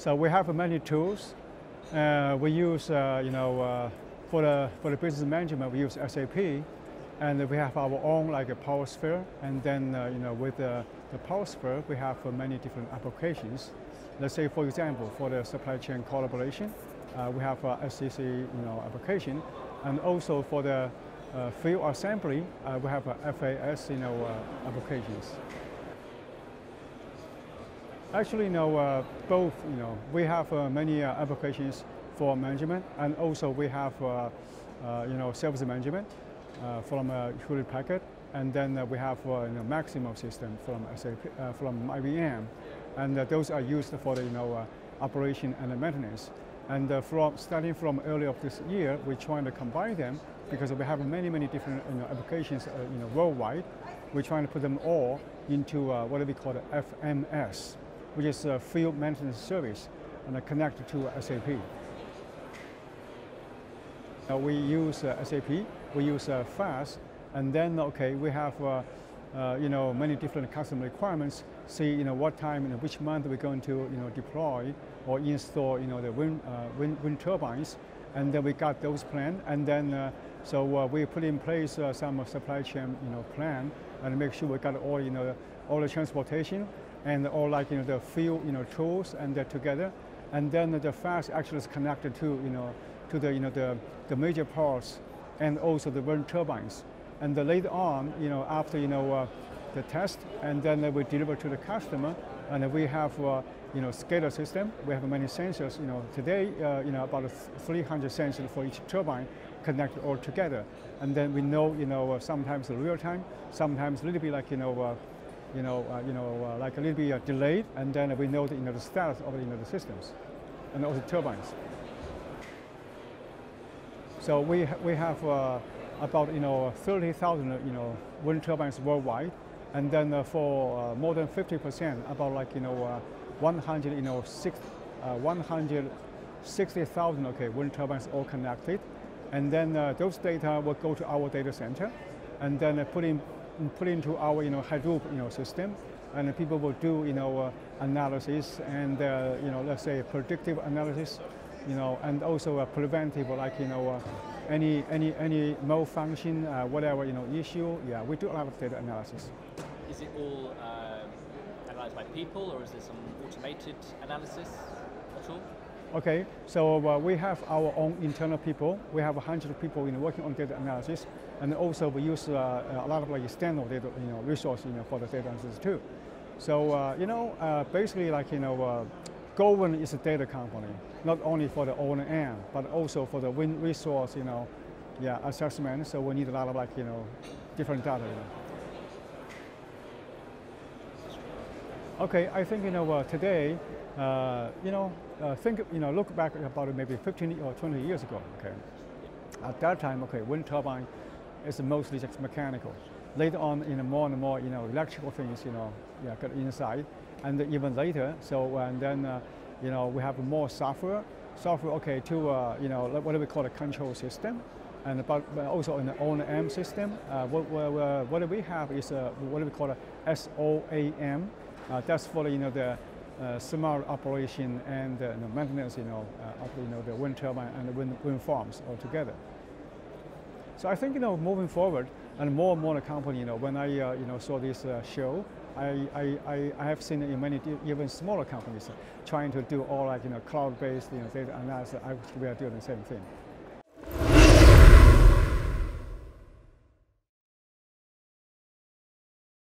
So we have many tools. Uh, we use, uh, you know, uh, for the for the business management, we use SAP, and we have our own like a PowerSphere. And then, uh, you know, with the, PowerSphere, we have many different applications. Let's say, for example, for the supply chain collaboration, uh, we have a SCC, you know, application, and also for the field assembly, we have a FAS, you know, applications. Actually, know, uh, both, you know, we have uh, many uh, applications for management, and also we have, uh, uh, you know, service management uh, from uh, Hewlett Packard, and then we have, you know, Maximo system from SAP, from IBM, and those are used for you know, operation and maintenance. And from starting from early of this year, we're trying to combine them because we have many, many different you know, applications, you know, worldwide. We're trying to put them all into what we call FMS, which is a field maintenance service, and connected to SAP. Uh, we use uh, SAP, we use uh, FAST, and then okay, we have uh, uh, you know many different customer requirements. See you know what time, know, which month we're going to you know deploy or install you know the wind uh, wind, wind turbines, and then we got those planned, and then so we put in place some supply chain you know plan and make sure we got all you know all the transportation and all like you know the field you know tools and they're together, and then the fast actually is connected to you know to the you know the, the major parts and also the wind turbines. And then later on, you know, after you know uh, the test, and then uh, we deliver to the customer, and we have uh, you know SCADA system. We have many sensors. You know, today uh, you know about 300 sensors for each turbine connected all together, and then we know you know uh, sometimes real time, sometimes a little bit like you know. Uh, you know, uh, you know, uh, like a little bit uh, delayed, and then we know the, you know, the status of the, you know, the systems, and also turbines. So we, we have uh, about you know 30,000 you know wind turbines worldwide, and then uh, for uh, more than 50%, about like you know uh, 100 you know six, uh, 160,000 okay wind turbines all connected, and then uh, those data will go to our data center, and then uh, put in put into our you know Hadoop you know system, and people will do you know uh, analysis and uh, you know let's say predictive analysis you know, and also uh, preventive, like you know, any any any malfunction, whatever you know issue. Yeah, we do a lot of data analysis. Is it all um, analysed by people, or is there some automated analysis at all? Okay, so uh, we have our own internal people. We have 100 people you know, working on data analysis, and also we use uh, a lot of like external data you know resources you know for the data analysis too. So uh, you know, uh, basically like you know. Uh, Goldwind is a data company, not only for the O&M, but also for the wind resource, you know, yeah, assessment. So we need a lot of like, you know, different data. You know. Okay, I think you know uh, today, uh, you know, uh, think you know, look back about maybe 15 or 20 years ago. Okay, at that time, okay, wind turbine is mostly just mechanical. Later on, you know, more and more, you know, electrical things, you know, yeah, got inside and even later. So and then uh, you know we have more software, software okay to uh, you know what do we call a control system, and but, also an O&M system. Uh, what, what, what we have is what do we call a SOAM. Uh, that's for you know the uh, smart operation and uh, maintenance you know of you know the wind turbine and wind, wind farms altogether. So I think you know moving forward, and more and more the company you know when I you know saw this show, I, I, I have seen in many even smaller companies trying to do all like you know cloud-based you know data analysis. I, we are doing the same thing.